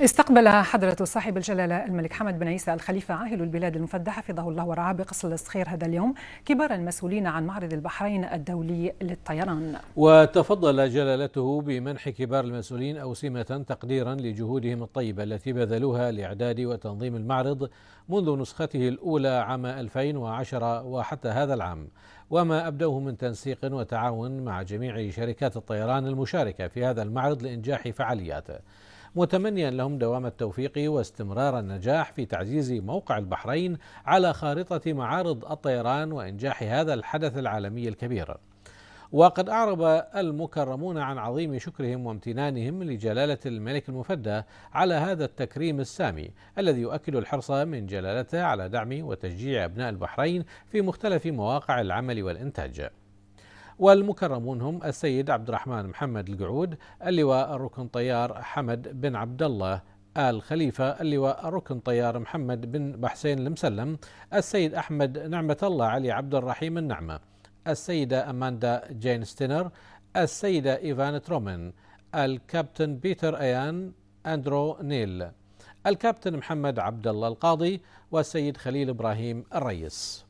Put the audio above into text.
استقبل حضرة صاحب الجلالة الملك حمد بن عيسى الخليفة عاهل البلاد المفدى حفظه الله ورعاه بقصر الصخير هذا اليوم كبار المسؤولين عن معرض البحرين الدولي للطيران. وتفضل جلالته بمنح كبار المسؤولين أوسمة تقديرا لجهودهم الطيبة التي بذلوها لإعداد وتنظيم المعرض منذ نسخته الأولى عام 2010 وحتى هذا العام. وما أبدوه من تنسيق وتعاون مع جميع شركات الطيران المشاركة في هذا المعرض لإنجاح فعالياته. متمنيا لهم دوام التوفيق واستمرار النجاح في تعزيز موقع البحرين على خارطة معارض الطيران وإنجاح هذا الحدث العالمي الكبير. وقد أعرب المكرمون عن عظيم شكرهم وامتنانهم لجلالة الملك المفدى على هذا التكريم السامي الذي يؤكد الحرص من جلالته على دعم وتشجيع أبناء البحرين في مختلف مواقع العمل والإنتاج. والمكرمون هم السيد عبد الرحمن محمد القعود اللواء الركن طيار حمد بن عبد الله آل خليفة اللواء الركن طيار محمد بن بحسين المسلم السيد أحمد نعمة الله علي عبد الرحيم النعمة السيدة أماندا جين ستينر السيدة إيفان ترومن الكابتن بيتر أيان أندرو نيل الكابتن محمد عبد الله القاضي والسيد خليل إبراهيم الريس